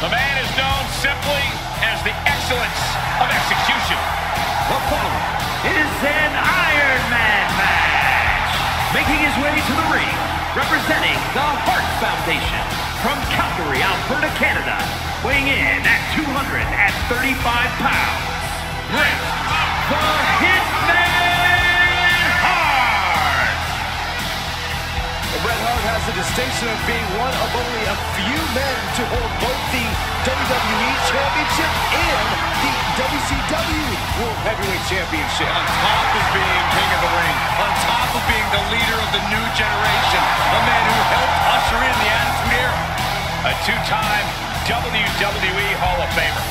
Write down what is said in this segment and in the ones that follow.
The man is known simply as the excellence of execution. The following is an Iron Man match. Making his way to the ring, representing the Hart Foundation from Calgary, Alberta, Canada, weighing in at 235 pounds, Bret the Hitman Hart. Bret Hart has the distinction of being one of only a few men to hold both the WWE Championship and the WCW World Heavyweight Championship. On top of being king of the ring, on top of being the leader of the new generation, a man who helped usher in the Attitude Era, a two-time WWE Hall of Famer.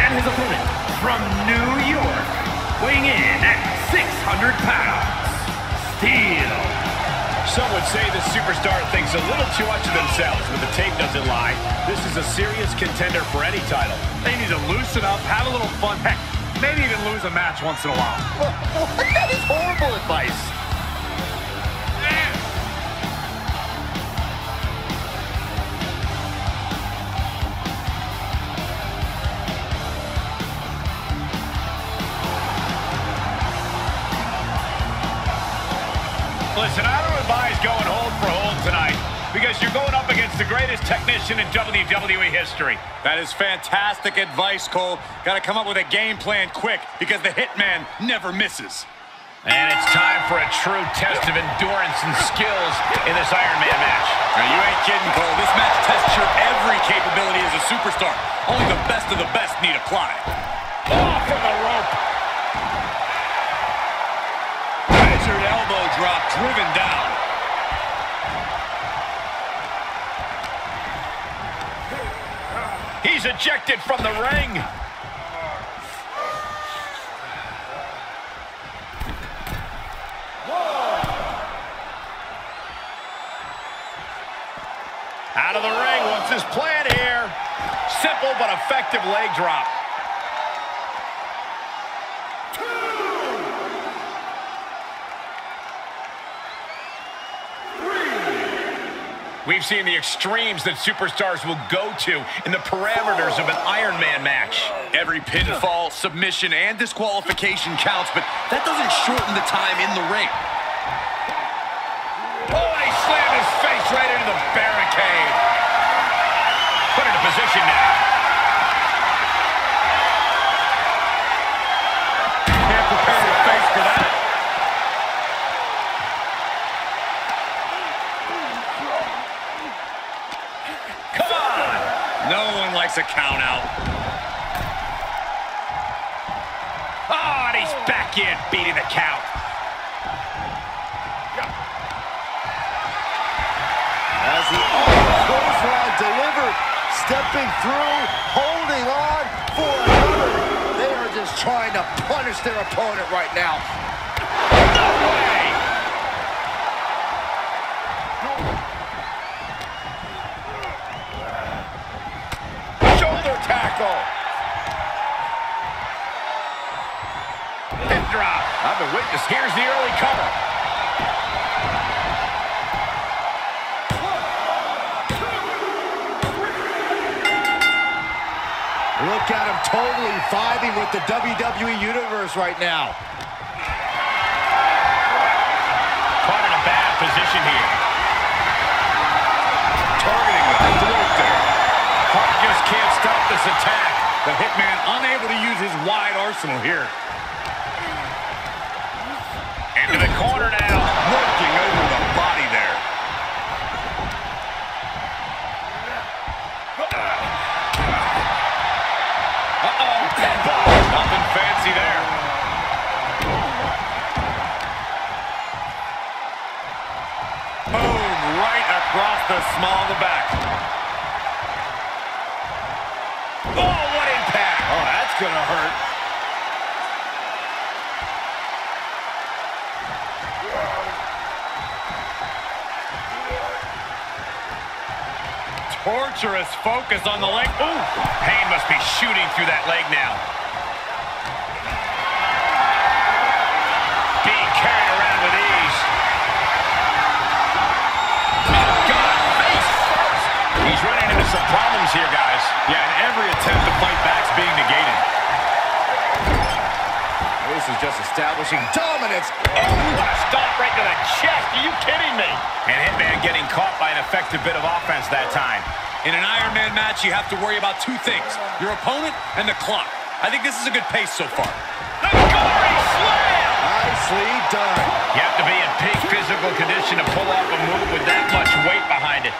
And his opponent from New weighing in at 600 pounds, Steel. Some would say the superstar thinks a little too much of themselves, but the tape doesn't lie. This is a serious contender for any title. They need to loosen up, have a little fun. Heck, maybe even lose a match once in a while. that is horrible advice. Because you're going up against the greatest technician in WWE history. That is fantastic advice, Cole. Got to come up with a game plan quick because the Hitman never misses. And it's time for a true test of endurance and skills in this Iron Man match. Now, you ain't kidding, Cole. This match tests your every capability as a superstar. Only the best of the best need apply. Off from the rope. Measured elbow drop driven down. He's ejected from the ring. Out of the ring, what's his plan here? Simple but effective leg drop. We've the extremes that superstars will go to in the parameters of an Iron Man match. Every pinfall, submission, and disqualification counts, but that doesn't shorten the time in the ring. Oh, and he slammed his face right into the barricade. Put in a position now. No a count out. Oh, and he's back in, beating the count. As the clothesline delivered, stepping through, holding on for another. They are just trying to punish their opponent right now. Tackle. Pin drop. I've been witness. Here's the early cover. Look at him totally vibing with the WWE Universe right now. Caught in a bad position here. This attack. The Hitman unable to use his wide arsenal here. Into the corner now. torturous focus on the leg. Ooh, pain must be shooting through that leg now. Being carried around with ease. Oh, God, face first. He's running into some problems here, guys. Yeah, and every attempt to fight back's being negated. This is just establishing dominance. Oh, what a stomp right to the chest. Are you kidding me? And Hitman getting caught by an effective bit of offense that time. In an Iron Man match, you have to worry about two things, your opponent and the clock. I think this is a good pace so far. The gory slam! Nicely done. You have to be in peak physical condition to pull off a move with that much weight behind it.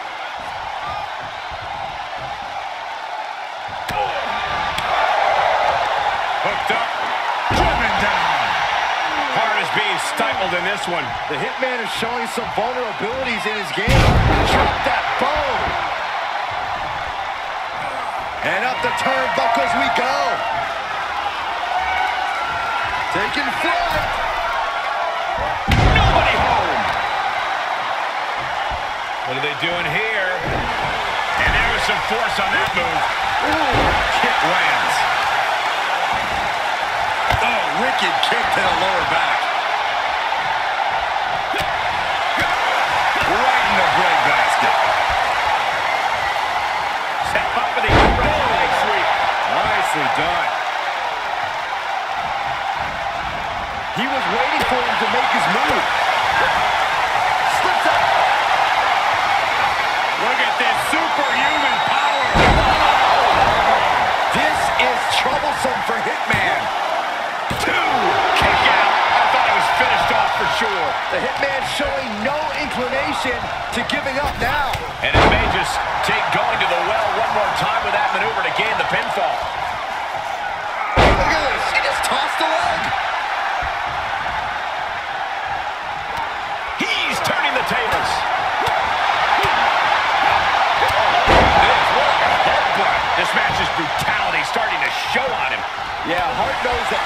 Stifled in this one. The Hitman is showing some vulnerabilities in his game. Drop that bone. And up the turnbuckles we go. Taking flight. Nobody home. What are they doing here? And there was some force on that move. Ooh, kick lands. Oh, wicked kick to the lower back. Nicely done. He was waiting for him to make his move. Slips up. Look at this superhuman power. This is troublesome for Hitman. Two. Kick out. I thought it was finished off for sure. The Hitman showing no inclination to giving up now. And it may just take going to the well one more time with that maneuver to gain the pinfall.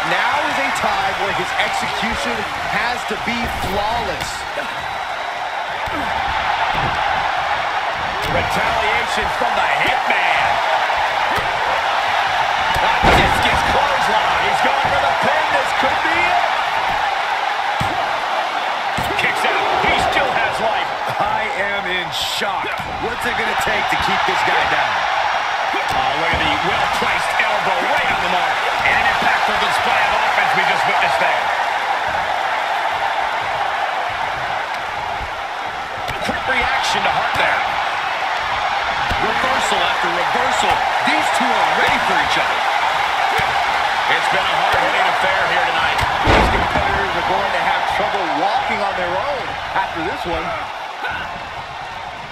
Now is a time where his execution has to be flawless. Retaliation from the Hitman. A discus clothesline. He's going for the pin. This could be it. Kicks out. He still has life. I am in shock. What's it going to take to keep this guy down? Oh, look at the well-placed elbow right on the mark. And an impactful display of offense we just witnessed there. Quick reaction to Hart there. Reversal after reversal. These two are ready for each other. It's been a hard-hitting affair here tonight. These competitors are going to have trouble walking on their own after this one.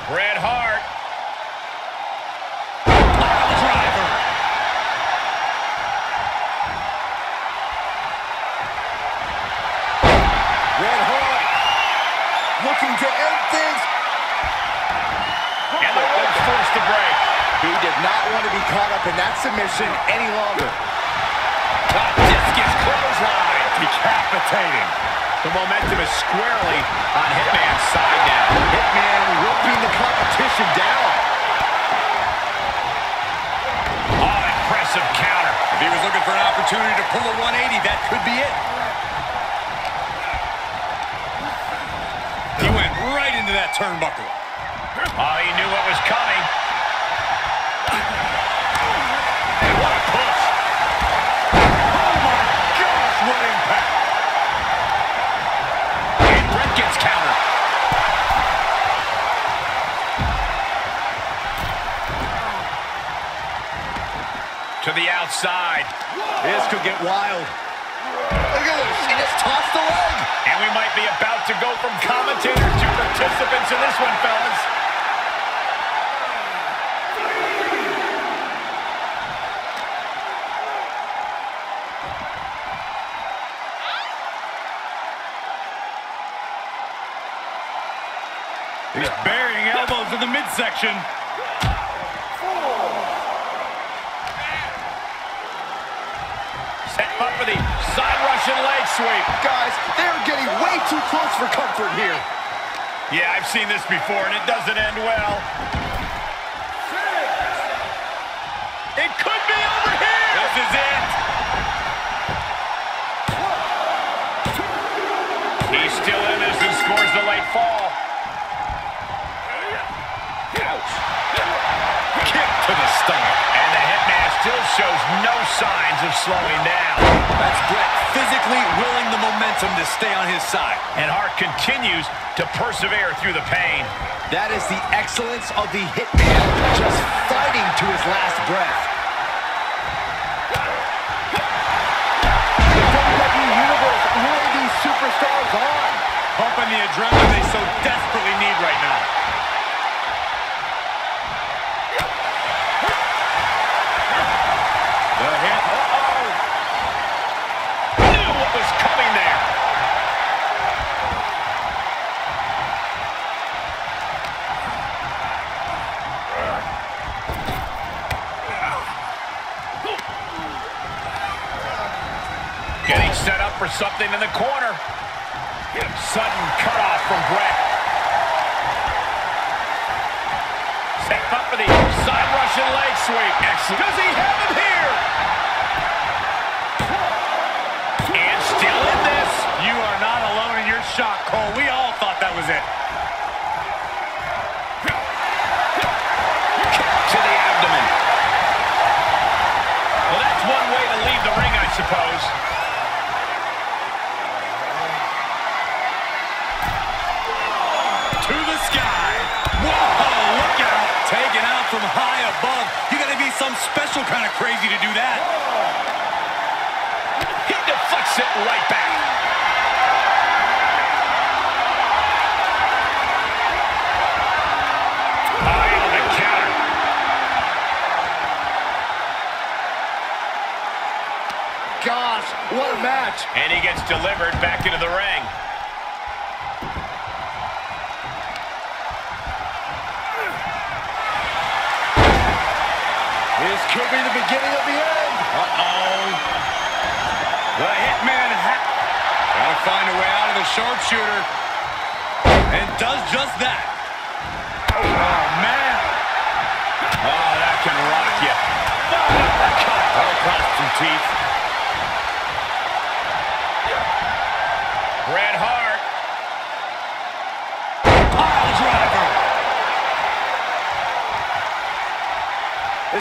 Bret Hart. Be caught up in that submission any longer. A discus clothesline. Decapitating. The momentum is squarely on Hitman's side now. Hitman whipping the competition down. Oh, impressive counter. If he was looking for an opportunity to pull a 180, that could be it. He went right into that turnbuckle. Oh, he knew what was coming. Outside. This could get wild. Look at this. He just tossed the leg. And we might be about to go from commentators to participants in this one, fellas. He's burying elbows in the midsection. Set him up for the side Russian leg sweep. Guys, they're getting way too close for comfort here. Yeah, I've seen this before, and it doesn't end well. It could be over here. This is it. He's still in this and scores the late fall. Shows no signs of slowing down. That's Bret physically willing the momentum to stay on his side. And Hart continues to persevere through the pain. That is the excellence of the Hitman, just fighting to his last breath. The WWE Universe really these superstars on. Pumping the adrenaline they so desperately need right now. For something in the corner. Sudden cutoff from Bret. Set up for the side Russian leg sweep. Excellent. Does he have him here? And still in this. You are not alone in your shock, Cole. We all thought that was it. Gosh, what a match. And he gets delivered back into the ring. This could be the beginning of the end. Uh-oh. The Hitman ha Gotta find a way out of the sharpshooter. And does just that. Oh, man. Oh, that can rock you. Oh, Uppercut. Right across some teeth. Bret Hart. Pile driver.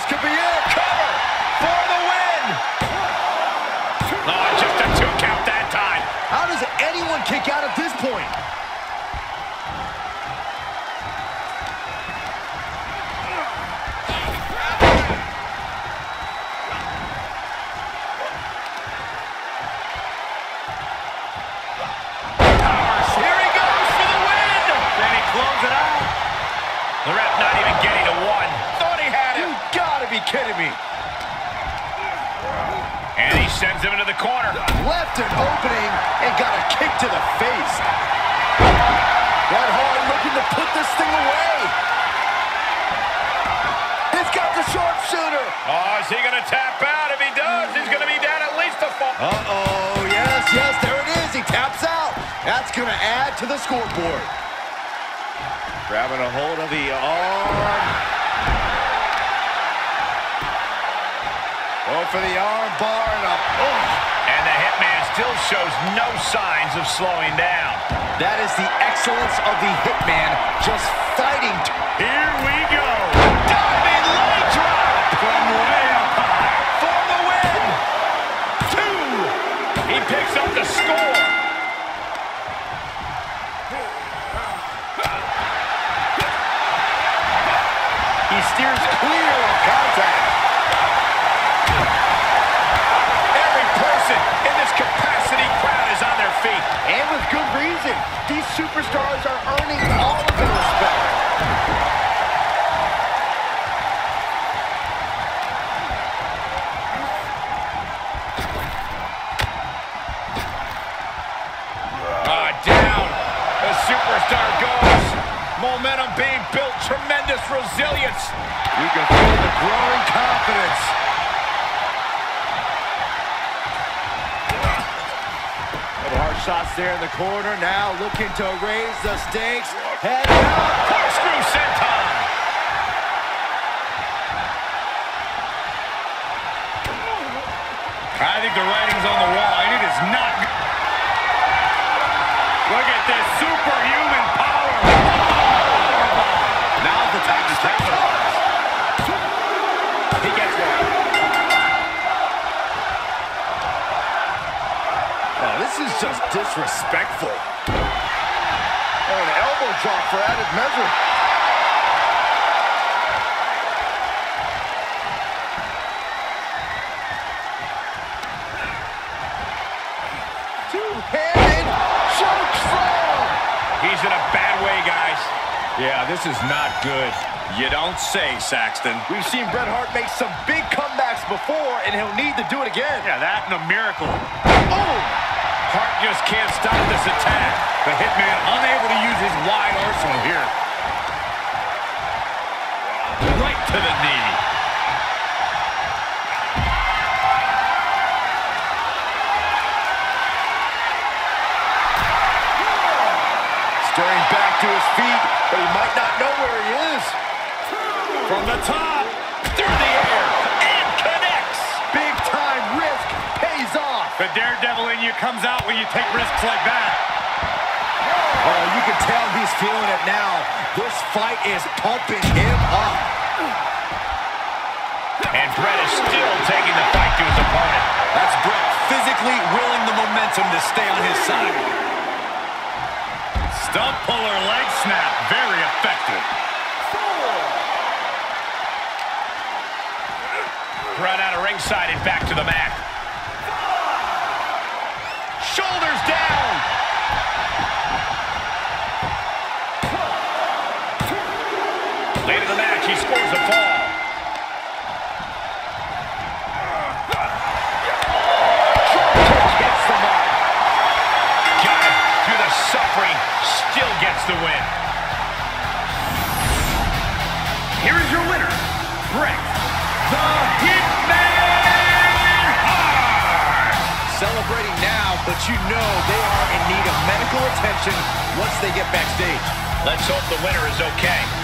This could be it. Cover for the win. Oh, just a two count that time. How does anyone kick out at kidding me. And he sends him into the corner. Left an opening and got a kick to the face. Bret Hart looking to put this thing away. He's got the sharpshooter. Oh, is he going to tap out? If he does, he's going to be down at least a fall. Uh-oh, yes, yes, there it is. He taps out. That's going to add to the scoreboard. Grabbing a hold of the arm. Going for the arm bar and a... Oh, And the Hitman still shows no signs of slowing down. that is the excellence of the Hitman just fighting. Here we go. Diving leg drop from way up high for the win. Two. He picks up the score. He steers clear of contact. Superstars are earning all of the respect. Ah, down. The superstar goes. Momentum being built. Tremendous resilience. You can feel the growing there in the corner. Now looking to raise the stakes. Head out. Corkscrew senton. I think the writing's on the wall, and it is not. Look at this superhuman power. Now's the time to capitalize. Is disrespectful. And an elbow drop for added measure. Two-handed choke slam. He's in a bad way, guys. Yeah, this is not good. You don't say, Saxton. We've seen Bret Hart make some big comebacks before, and he'll need to do it again. Yeah, that and a miracle. Oh! Hart just can't stop this attack. The Hitman unable to use his wide arsenal here. Right to the knee. Stirring back to his feet, but he might not know where he is. From the top, daredevil in you comes out when you take risks like that. Oh, you can tell he's feeling it now. This fight is pumping him up. And Bret is still taking the fight to his opponent. That's Bret physically willing the momentum to stay on his side. Stump puller leg snap, very effective. Bret out of ringside and back to the mat. Late in the match, he scores the fall. Gets the mark. Through the suffering, still gets the win. Here is your winner, Bret the Hitman Hart. Celebrating now, but you know they are in need of medical attention once they get backstage. Let's hope the winner is okay.